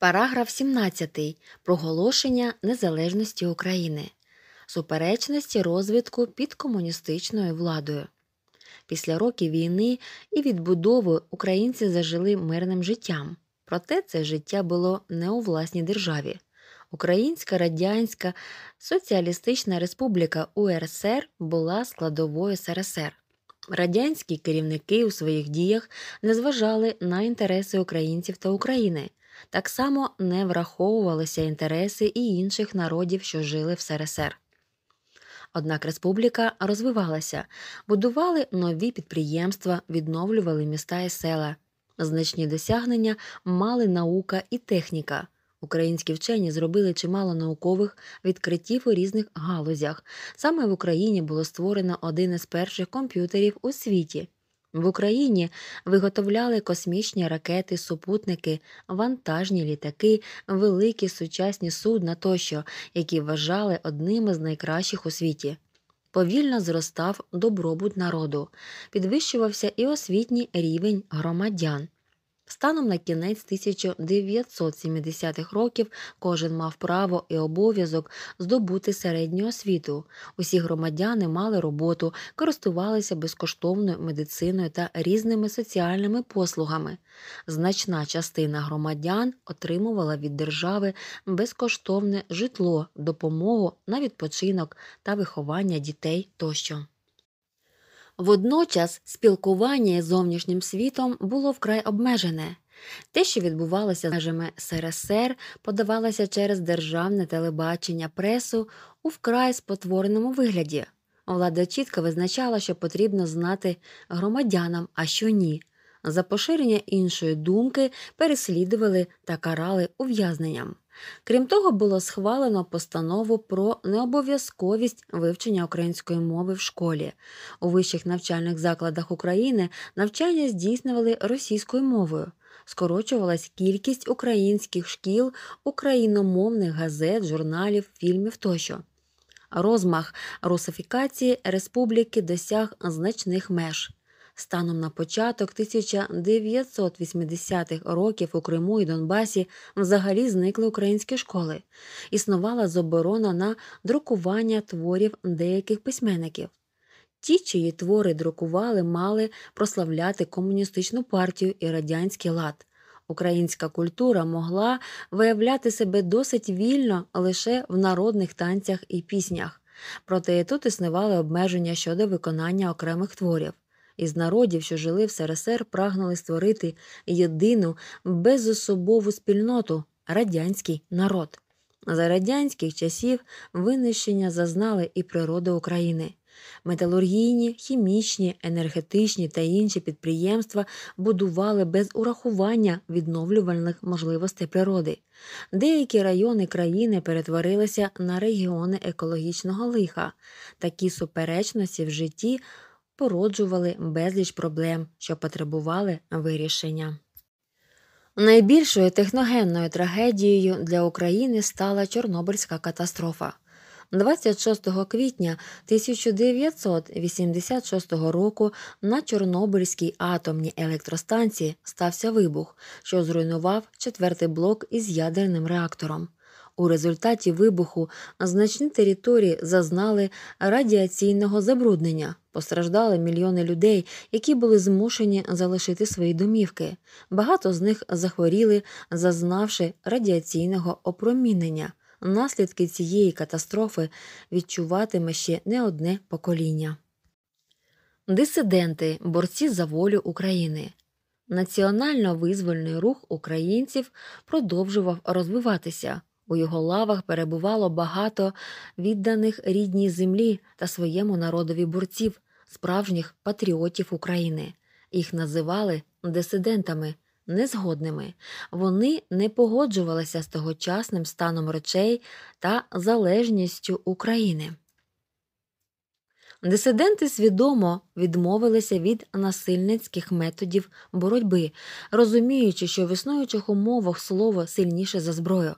Параграф 17. Проголошення незалежності України. Суперечності розвитку під комуністичною владою. Після років війни і відбудови українці зажили мирним життям. Проте це життя було не у власній державі. Українська Радянська Соціалістична Республіка УРСР була складовою СРСР. Радянські керівники у своїх діях не зважали на інтереси українців та України. Так само не враховувалися інтереси і інших народів, що жили в СРСР. Однак республіка розвивалася, будували нові підприємства, відновлювали міста і села. Значні досягнення мали наука і техніка. Українські вчені зробили чимало наукових відкриттів у різних галузях. Саме в Україні було створено один із перших комп'ютерів у світі. В Україні виготовляли космічні ракети, супутники, вантажні літаки, великі сучасні судна тощо, які вважали одним із найкращих у світі. Повільно зростав добробут народу, підвищувався і освітній рівень громадян. Станом на кінець 1970-х років кожен мав право і обов'язок здобути середню освіту. Усі громадяни мали роботу, користувалися безкоштовною медициною та різними соціальними послугами. Значна частина громадян отримувала від держави безкоштовне житло, допомогу на відпочинок та виховання дітей тощо. Водночас спілкування з зовнішнім світом було вкрай обмежене. Те, що відбувалося межами СРСР, подавалося через державне телебачення, пресу у вкрай спотвореному вигляді. Влада чітко визначала, що потрібно знати громадянам, а що ні. За поширення іншої думки переслідували та карали ув'язненням. Крім того, було схвалено постанову про необов'язковість вивчення української мови в школі. У вищих навчальних закладах України навчання здійснювали російською мовою. Скорочувалась кількість українських шкіл, україномовних газет, журналів, фільмів тощо. Розмах русифікації республіки досяг значних меж. Станом на початок 1980-х років у Криму і Донбасі взагалі зникли українські школи. Існувала заборона на друкування творів деяких письменників. Ті, чиї твори друкували, мали прославляти комуністичну партію і радянський лад. Українська культура могла виявляти себе досить вільно лише в народних танцях і піснях, проте тут існували обмеження щодо виконання окремих творів. Із народів, що жили в СРСР, прагнули створити єдину безособову спільноту радянський народ. За радянських часів винищення зазнали і природа України. Металургійні, хімічні, енергетичні та інші підприємства будували без урахування відновлювальних можливостей природи. Деякі райони країни перетворилися на регіони екологічного лиха. Такі суперечності в житті породжували безліч проблем, що потребували вирішення. Найбільшою техногенною трагедією для України стала Чорнобильська катастрофа. 26 квітня 1986 року на Чорнобильській атомній електростанції стався вибух, що зруйнував четвертий блок із ядерним реактором. У результаті вибуху значні території зазнали радіаційного забруднення, постраждали мільйони людей, які були змушені залишити свої домівки. Багато з них захворіли, зазнавши радіаційного опромінення. Наслідки цієї катастрофи відчуватиме ще не одне покоління. Дисиденти, борці за волю України. Національно визвольний рух українців продовжував розвиватися. У його лавах перебувало багато відданих рідній землі та своєму народові борців, справжніх патріотів України. Їх називали дисидентами, незгодними. Вони не погоджувалися з тогочасним станом речей та залежністю України. Дисиденти свідомо відмовилися від насильницьких методів боротьби, розуміючи, що в існуючих умовах слово сильніше за зброю.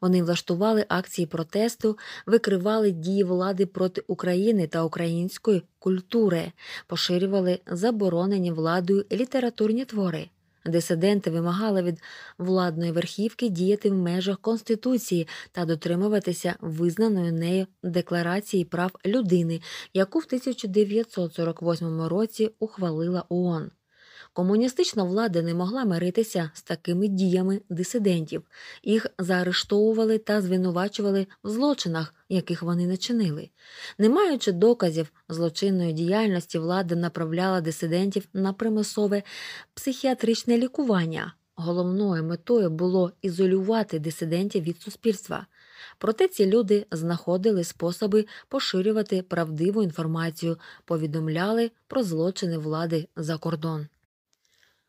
Вони влаштували акції протесту, викривали дії влади проти України та української культури, поширювали заборонені владою літературні твори. Дисиденти вимагали від владної верхівки діяти в межах Конституції та дотримуватися визнаної нею Декларації прав людини, яку в 1948 році ухвалила ООН. Комуністична влада не могла миритися з такими діями дисидентів. Їх заарештовували та звинувачували в злочинах, яких вони не чинили. Не маючи доказів злочинної діяльності, влада направляла дисидентів на примусове психіатричне лікування. Головною метою було ізолювати дисидентів від суспільства. Проте ці люди знаходили способи поширювати правдиву інформацію, повідомляли про злочини влади за кордон.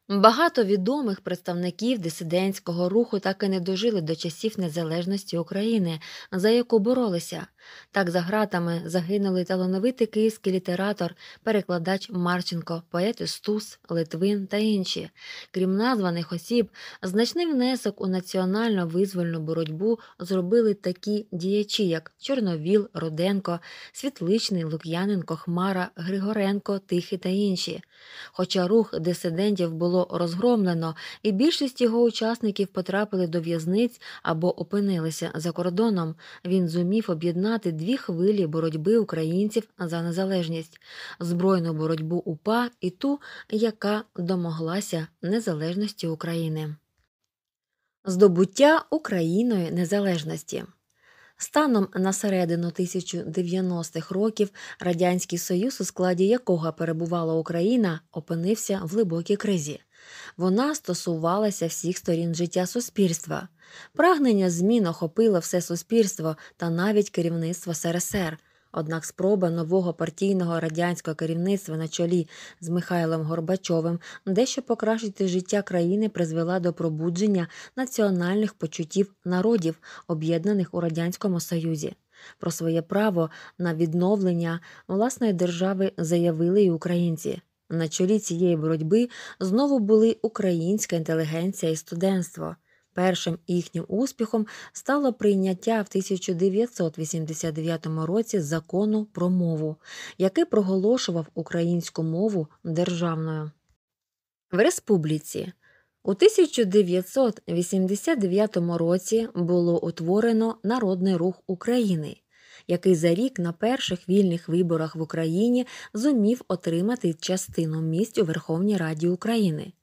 Багато відомих представників дисидентського руху так і не дожили до часів незалежності України, за яку боролися. Так за гратами загинули талановитий київський літератор, перекладач Марченко, поети Стус, Литвин та інші. Крім названих осіб, значний внесок у національно визвольну боротьбу зробили такі діячі, як Чорновіл, Руденко, Світличний, Лук'яненко, Хмара, Григоренко, Тихий та інші. Хоча рух дисидентів було розгромлено, і більшість його учасників потрапили до в'язниць або опинилися за кордоном, він зумів об'єднати дві хвилі боротьби українців за незалежність збройну боротьбу УПА і ту, яка домоглася незалежності України. Здобуття Україною незалежності Станом на середину 1090-х років Радянський Союз, у складі якого перебувала Україна, опинився в глибокій кризі. Вона стосувалася всіх сторін життя суспільства. Прагнення змін охопило все суспільство та навіть керівництво СРСР. Однак спроба нового партійного радянського керівництва на чолі з Михайлом Горбачовим дещо покращити життя країни призвела до пробудження національних почуттів народів, об'єднаних у Радянському Союзі. Про своє право на відновлення власної держави заявили й українці. На чолі цієї боротьби знову були українська інтелігенція і студентство. Першим їхнім успіхом стало прийняття в 1989 році закону про мову, який проголошував українську мову державною. В республіці у 1989 році було утворено Народний рух України, який за рік на перших вільних виборах в Україні зумів отримати частину місць у Верховній Раді України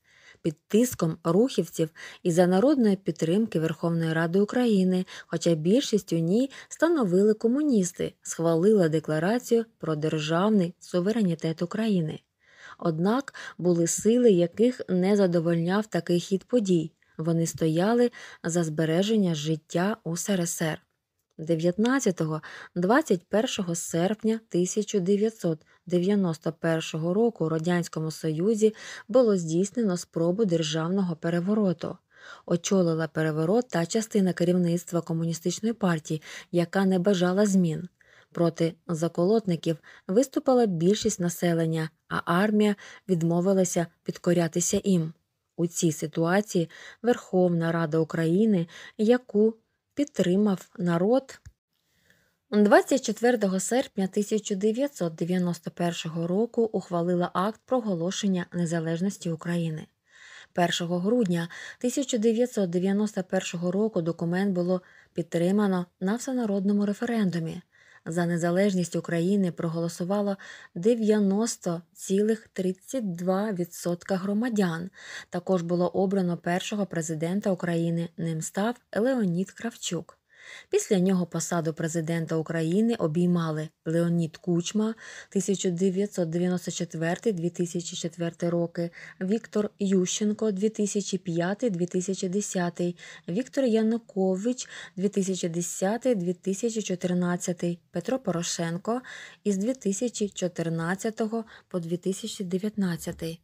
під тиском рухівців і за народної підтримки Верховної Ради України, хоча більшість у ній становили комуністи, схвалила декларацію про державний суверенітет України. Однак були сили, яких не задовольняв такий хід подій. Вони стояли за збереження життя у СРСР. 19-21 серпня 1991 року у Радянському Союзі було здійснено спробу державного перевороту. Очолила переворот та частина керівництва комуністичної партії, яка не бажала змін. Проти заколотників виступила більшість населення, а армія відмовилася підкорятися їм. У цій ситуації Верховна Рада України, яку підтримав народ. 24 серпня 1991 року ухвалила акт проголошення незалежності України. 1 грудня 1991 року документ було підтримано на всенародному референдумі. За незалежність України проголосувало 90,32% громадян. Також було обрано першого президента України. Ним став Леонід Кравчук. Після нього посаду президента України обіймали Леонід Кучма 1994-2004 роки, Віктор Ющенко 2005-2010, Віктор Янукович 2010-2014, Петро Порошенко із 2014 по 2019.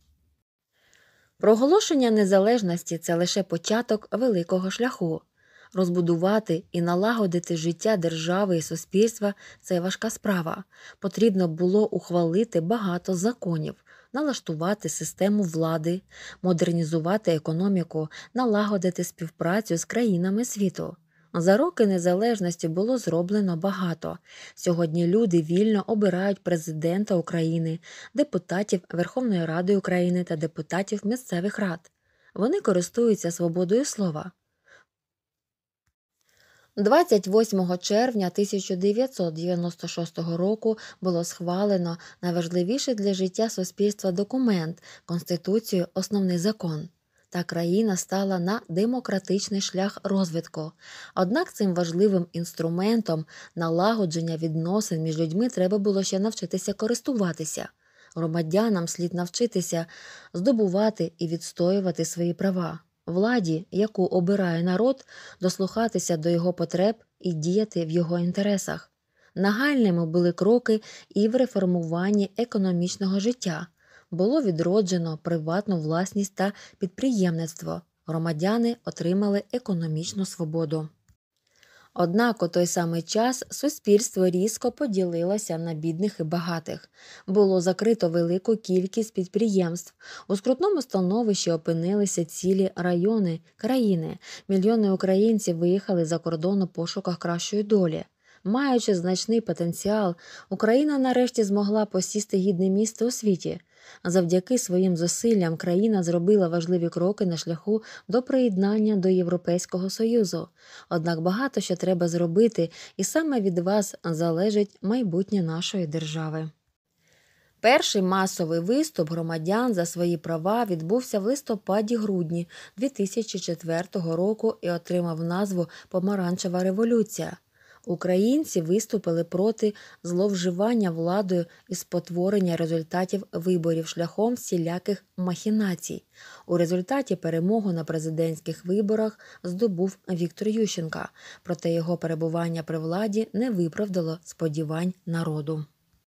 Проголошення незалежності це лише початок великого шляху. Розбудувати і налагодити життя держави і суспільства це важка справа. Потрібно було ухвалити багато законів, налаштувати систему влади, модернізувати економіку, налагодити співпрацю з країнами світу. За роки незалежності було зроблено багато. Сьогодні люди вільно обирають президента України, депутатів Верховної Ради України та депутатів місцевих рад. Вони користуються свободою слова. 28 червня 1996 року було схвалено найважливіший для життя суспільства документ Конституцію Основний закон. Та країна стала на демократичний шлях розвитку. Однак цим важливим інструментом налагодження відносин між людьми треба було ще навчитися користуватися. Громадянам слід навчитися здобувати і відстоювати свої права. Владі, яку обирає народ, дослухатися до його потреб і діяти в його інтересах. Нагальними були кроки і в реформуванні економічного життя. Було відроджено приватну власність та підприємництво. Громадяни отримали економічну свободу. Однак у той самий час суспільство різко поділилося на бідних і багатих. Було закрито велику кількість підприємств. У скрутному становищі опинилися цілі райони країни. Мільйони українців виїхали за кордон у пошуках кращої долі. Маючи значний потенціал, Україна нарешті змогла посісти гідне місце у світі. Завдяки своїм зусиллям країна зробила важливі кроки на шляху до приєднання до Європейського Союзу. Однак багато що треба зробити, і саме від вас залежить майбутнє нашої держави. Перший масовий виступ громадян за свої права відбувся в листопаді-грудні 2004 року і отримав назву Помаранчева революція. Українці виступили проти зловживання владою і спотворення результатів виборів шляхом всіляких махінацій. У результаті перемогу на президентських виборах здобув Віктор Ющенка, проте його перебування при владі не виправдало сподівань народу.